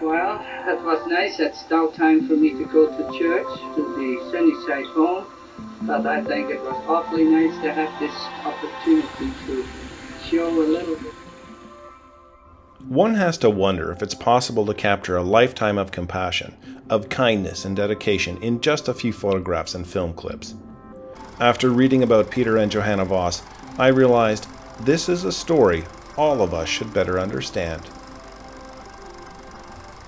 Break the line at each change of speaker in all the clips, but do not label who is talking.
Well, that was nice. It's now time for me to go to church, to the Sunnyside home. But I think it was awfully nice to have this opportunity to show a little bit.
One has to wonder if it's possible to capture a lifetime of compassion, of kindness and dedication in just a few photographs and film clips. After reading about Pieter and Johanna Vos, I realized this is a story all of us should better understand.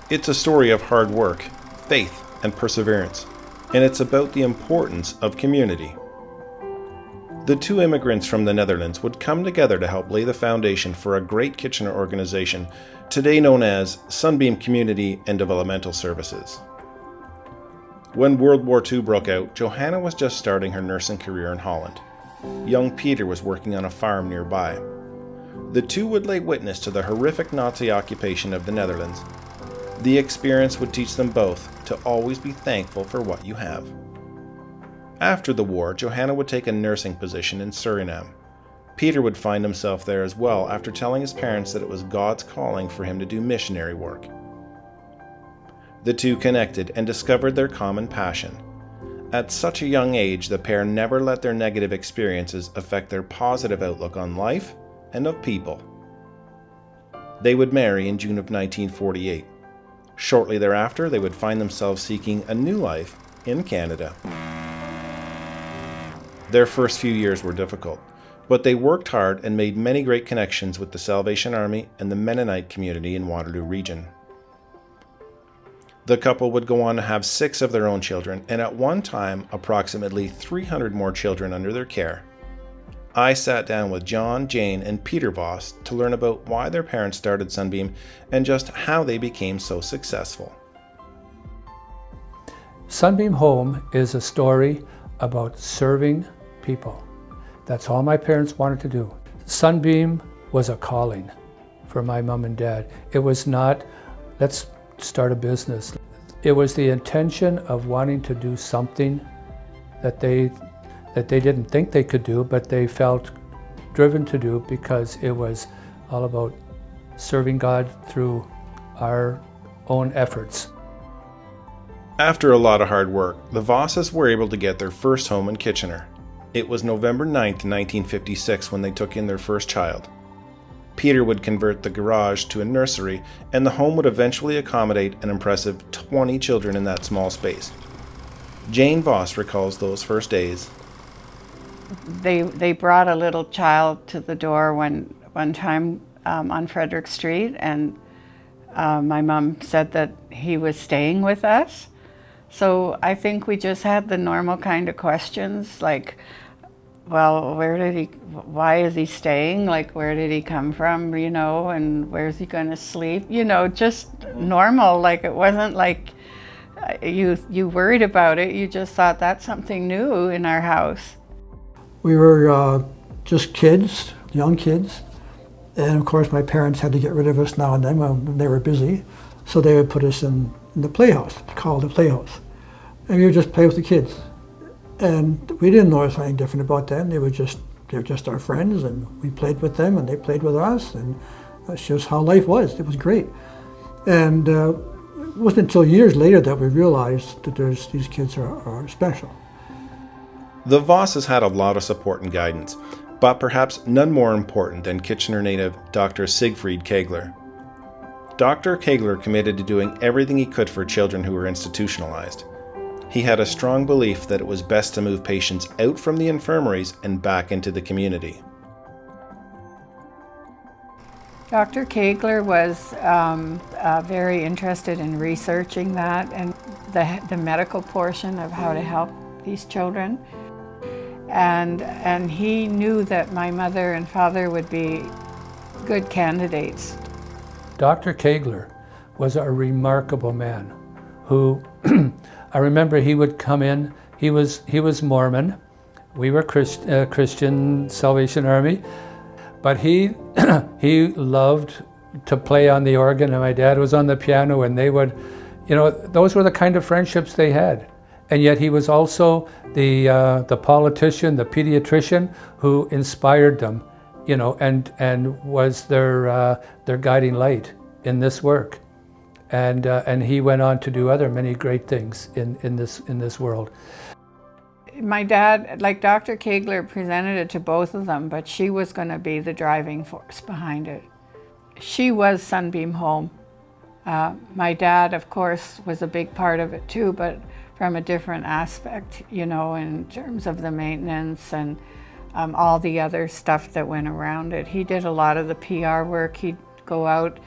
It's a story of hard work, faith, and perseverance, and it's about the importance of community. The two immigrants from the Netherlands would come together to help lay the foundation for a great Kitchener organization, today known as Sunbeam Community and Developmental Services. When World War II broke out, Johanna was just starting her nursing career in Holland. Young Pieter was working on a farm nearby. The two would lay witness to the horrific Nazi occupation of the Netherlands the experience would teach them both to always be thankful for what you have. After the war, Johanna would take a nursing position in Suriname. Pieter would find himself there as well after telling his parents that it was God's calling for him to do missionary work. The two connected and discovered their common passion. At such a young age, the pair never let their negative experiences affect their positive outlook on life and of people. They would marry in June of 1948. Shortly thereafter, they would find themselves seeking a new life in Canada. Their first few years were difficult, but they worked hard and made many great connections with the Salvation Army and the Mennonite community in Waterloo region. The couple would go on to have six of their own children, and at one time, approximately 300 more children under their care. I sat down with John, Jane, and Pieter Vos to learn about why their parents started Sunbeam and just how they became so successful.
Sunbeam Home is a story about serving people. That's all my parents wanted to do. Sunbeam was a calling for my mom and dad. It was not, let's start a business. It was the intention of wanting to do something that they that they didn't think they could do, but they felt driven to do because it was all about serving God through our own efforts.
After a lot of hard work, the Vosses were able to get their first home in Kitchener. It was November 9, 1956, when they took in their first child. Pieter would convert the garage to a nursery, and the home would eventually accommodate an impressive 20 children in that small space. Jane Vos recalls those first days
they they brought a little child to the door one one time um, on Frederick Street, and uh, my mom said that he was staying with us. So I think we just had the normal kind of questions like, well, where did he? Why is he staying? Like, where did he come from? You know, and where's he going to sleep? You know, just normal. Like it wasn't like uh, you you worried about it. You just thought that's something new in our house.
We were uh, just kids, young kids. And of course, my parents had to get rid of us now and then when they were busy. So they would put us in, in the playhouse, called the playhouse. And we would just play with the kids. And we didn't notice anything different about them. They were just, they were just our friends and we played with them and they played with us. And that's just how life was. It was great. And uh, it wasn't until years later that we realized that there's, these kids are, are special.
The Vosses had a lot of support and guidance, but perhaps none more important than Kitchener native Dr. Siegfried Kegler. Dr. Kegler committed to doing everything he could for children who were institutionalized. He had a strong belief that it was best to move patients out from the infirmaries and back into the community.
Dr. Kegler was um, uh, very interested in researching that and the, the medical portion of how to help these children and, and he knew that my mother and father would be good candidates.
Dr. Kegler was a remarkable man who, I remember he would come in, he was, he was Mormon, we were Christ, uh, Christian Salvation Army, but he, he loved to play on the organ and my dad was on the piano and they would, you know, those were the kind of friendships they had. And yet he was also the, uh, the politician, the pediatrician who inspired them you know, and, and was their, uh, their guiding light in this work. And, uh, and he went on to do other many great things in, in, this, in this world.
My dad, like Dr. Kegler, presented it to both of them, but she was going to be the driving force behind it. She was Sunbeam Home. Uh, my dad, of course, was a big part of it too, but from a different aspect, you know, in terms of the maintenance and um, all the other stuff that went around it. He did a lot of the PR work. He'd go out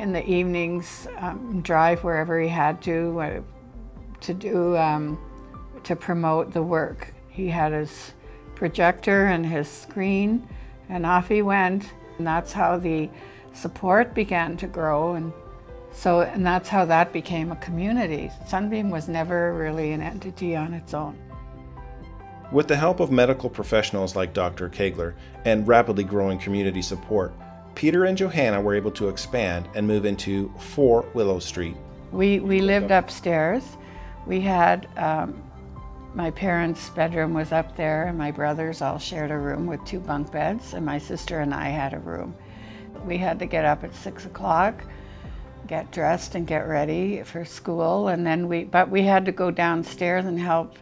in the evenings, um, drive wherever he had to, uh, to do, um, to promote the work. He had his projector and his screen, and off he went. And that's how the support began to grow. And so, and that's how that became a community. Sunbeam was never really an entity on its own.
With the help of medical professionals like Dr. Kegler and rapidly growing community support, Pieter and Johanna were able to expand and move into 4 Willow Street.
We, we lived upstairs. We had, um, my parents' bedroom was up there, and my brothers all shared a room with two bunk beds, and my sister and I had a room. We had to get up at 6 o'clock, get dressed and get ready for school, and then we, but we had to go downstairs and help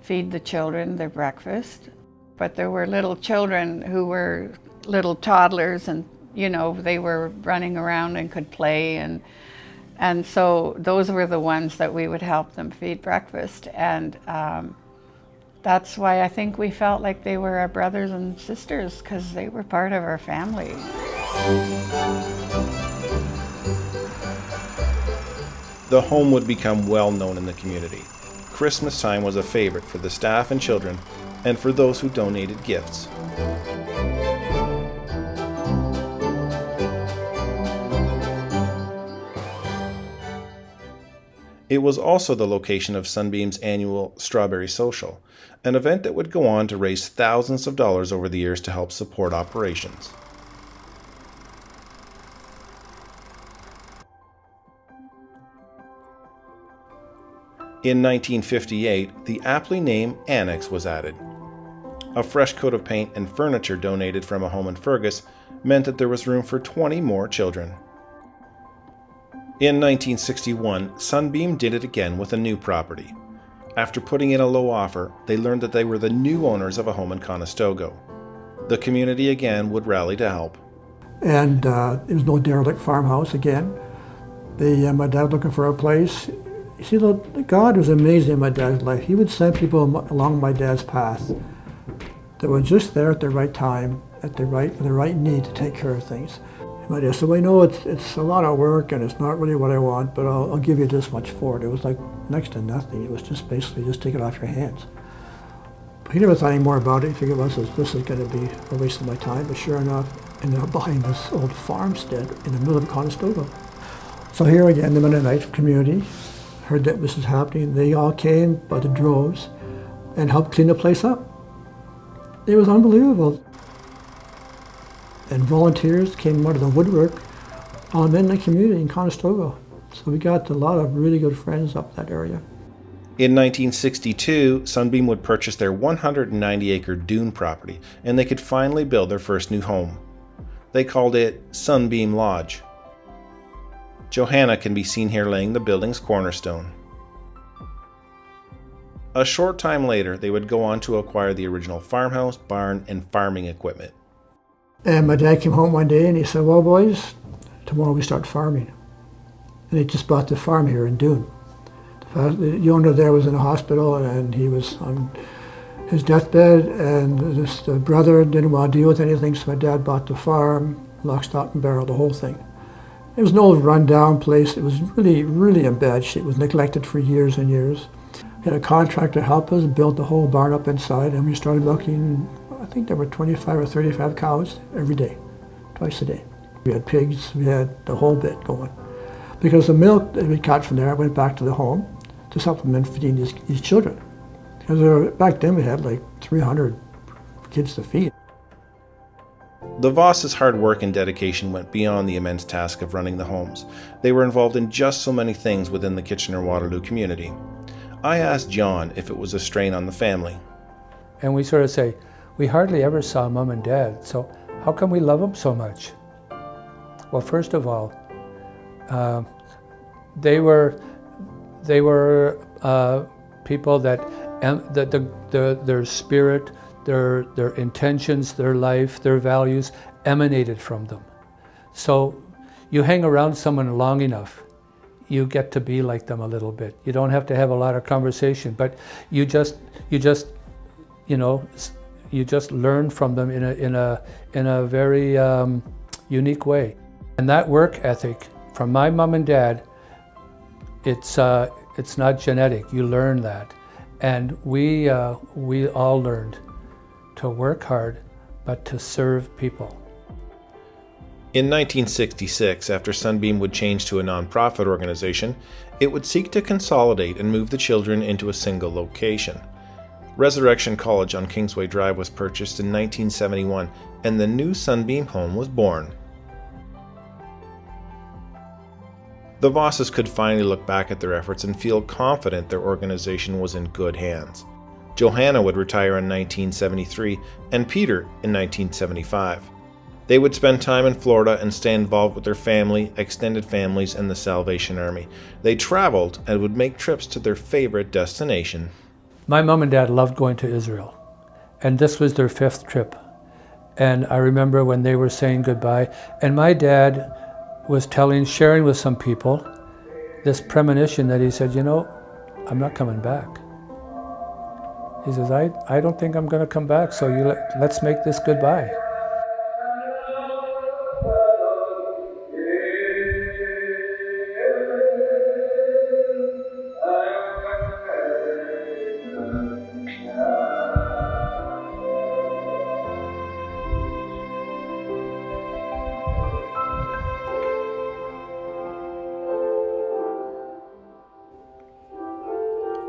feed the children their breakfast. But there were little children who were little toddlers and, you know, they were running around and could play and and so those were the ones that we would help them feed breakfast. And um, that's why I think we felt like they were our brothers and sisters because they were part of our family.
The home would become well known in the community. Christmas time was a favorite for the staff and children, and for those who donated gifts. It was also the location of Sunbeam's annual Strawberry Social, an event that would go on to raise thousands of dollars over the years to help support operations. In 1958, the aptly named Annex was added. A fresh coat of paint and furniture donated from a home in Fergus meant that there was room for 20 more children. In 1961, Sunbeam did it again with a new property. After putting in a low offer, they learned that they were the new owners of a home in Conestoga. The community again would rally to help.
And uh, there was no derelict farmhouse again. They, uh, my dad looking for a place. You see, the, God was amazing in my dad's life. He would send people along my dad's path that were just there at the right time, at the right, the right need to take care of things. Dad said, well, you know, it's, it's a lot of work and it's not really what I want, but I'll, I'll give you this much for it. It was like next to nothing. It was just basically just take it off your hands. He never thought any more about it. He figured, well, this is, this is going to be a waste of my time. But sure enough, ended up buying this old farmstead in the middle of Conestoga. So here again, the Mennonite community, heard that this was happening. They all came by the droves and helped clean the place up. It was unbelievable. And volunteers came out of the woodwork um, in the community in Conestoga. So we got a lot of really good friends up that area.
In 1962, Sunbeam would purchase their 190 acre Doon property and they could finally build their first new home. They called it Sunbeam Lodge. Johanna can be seen here laying the building's cornerstone. A short time later, they would go on to acquire the original farmhouse, barn, and farming equipment.
And my dad came home one day and he said, well, boys, tomorrow we start farming. And he just bought the farm here in Doon. The owner there was in a hospital and he was on his deathbed and this the brother didn't want to deal with anything, so my dad bought the farm, lock, stock, and barrel, the whole thing. It was an old rundown place. It was really, really in bad shape. It was neglected for years and years. We had a contractor help us build the whole barn up inside, and we started milking, I think there were 25 or 35 cows every day, twice a day. We had pigs, we had the whole bit going. Because the milk that we got from there went back to the home to supplement feeding these, these children. Because were, back then we had like 300 kids to feed.
The Vosses' hard work and dedication went beyond the immense task of running the homes. They were involved in just so many things within the Kitchener Waterloo community. I asked John if it was a strain on the family.
And we sort of say, we hardly ever saw mom and dad, so how come we love them so much? Well, first of all, uh, they were they were uh, people that the, the, the, their spirit, their, their intentions, their life, their values emanated from them. So you hang around someone long enough, you get to be like them a little bit. You don't have to have a lot of conversation, but you just, you just, you know, you just learn from them in a, in a, in a very um, unique way. And that work ethic from my mom and dad, it's, uh, it's not genetic. You learn that. And we, uh, we all learned to work hard, but to serve people.
In 1966, after Sunbeam would change to a nonprofit organization, it would seek to consolidate and move the children into a single location. Resurrection College on Kingsway Drive was purchased in 1971, and the new Sunbeam home was born. The Vosses could finally look back at their efforts and feel confident their organization was in good hands. Johanna would retire in 1973 and Pieter in 1975. They would spend time in Florida and stay involved with their family, extended families, and the Salvation Army. They traveled and would make trips to their favorite destination.
My mom and dad loved going to Israel, and this was their fifth trip. And I remember when they were saying goodbye, and my dad was telling, sharing with some people this premonition that he said, you know, I'm not coming back. He says, I, I don't think I'm going to come back, so you let, let's make this goodbye.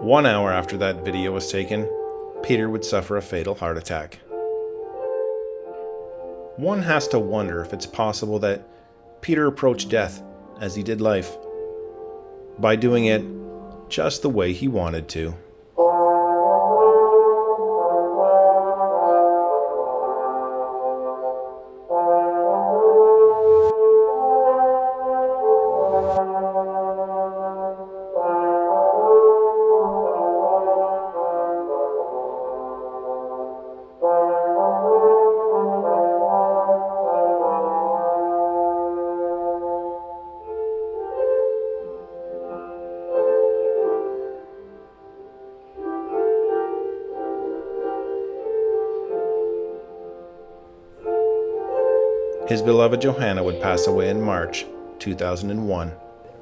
One hour after that video was taken, Pieter would suffer a fatal heart attack. One has to wonder if it's possible that Pieter approached death as he did life, by doing it just the way he wanted to. His beloved Johanna would pass away in March 2001.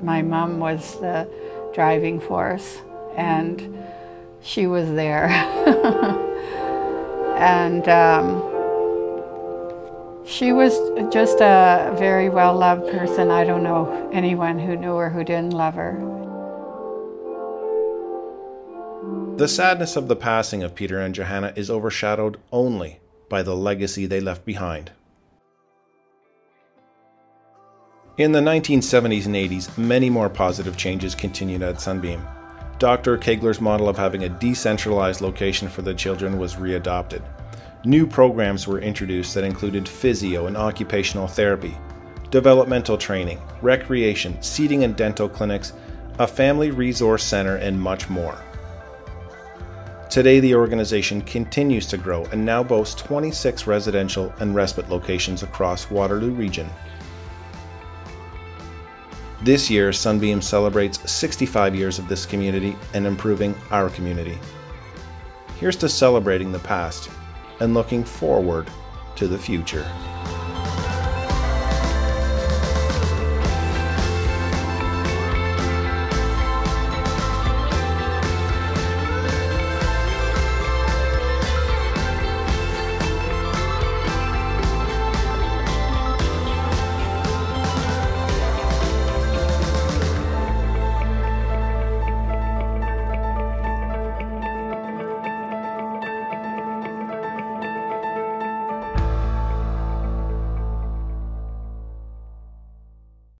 My mom was the driving force, and she was there. and um, she was just a very well loved person. I don't know anyone who knew her who didn't love her.
The sadness of the passing of Pieter and Johanna is overshadowed only by the legacy they left behind. In the 1970s and 80s, many more positive changes continued at Sunbeam. Dr. Kegler's model of having a decentralized location for the children was readopted. New programs were introduced that included physio and occupational therapy, developmental training, recreation, seating and dental clinics, a family resource center, and much more. Today, the organization continues to grow and now boasts 26 residential and respite locations across Waterloo Region. This year, Sunbeam celebrates 65 years of this community and improving our community. Here's to celebrating the past and looking forward to the future.